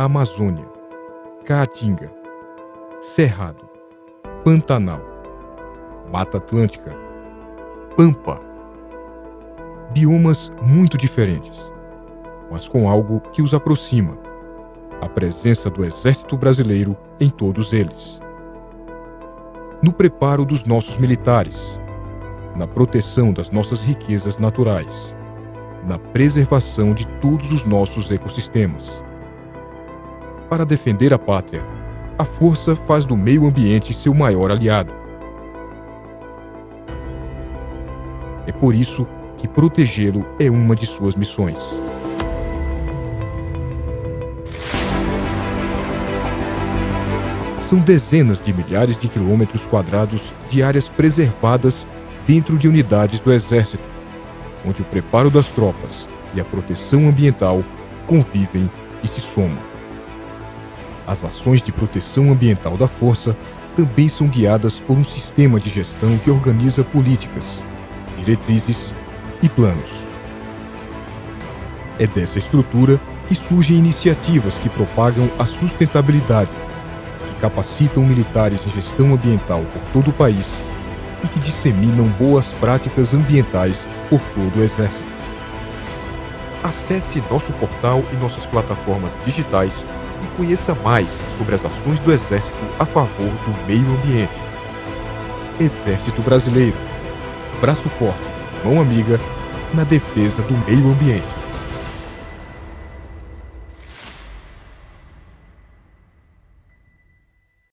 Amazônia, Caatinga, Cerrado, Pantanal, Mata Atlântica, Pampa. Biomas muito diferentes, mas com algo que os aproxima: a presença do Exército Brasileiro em todos eles. No preparo dos nossos militares, na proteção das nossas riquezas naturais, na preservação de todos os nossos ecossistemas. Para defender a pátria, a força faz do meio ambiente seu maior aliado. É por isso que protegê-lo é uma de suas missões. São dezenas de milhares de quilômetros quadrados de áreas preservadas dentro de unidades do Exército, onde o preparo das tropas e a proteção ambiental convivem e se somam. As ações de proteção ambiental da Força também são guiadas por um sistema de gestão que organiza políticas, diretrizes e planos. É dessa estrutura que surgem iniciativas que propagam a sustentabilidade, que capacitam militares em gestão ambiental por todo o país e que disseminam boas práticas ambientais por todo o Exército. Acesse nosso portal e nossas plataformas digitais e conheça mais sobre as ações do Exército a favor do meio ambiente. Exército Brasileiro. Braço forte, mão amiga na defesa do meio ambiente.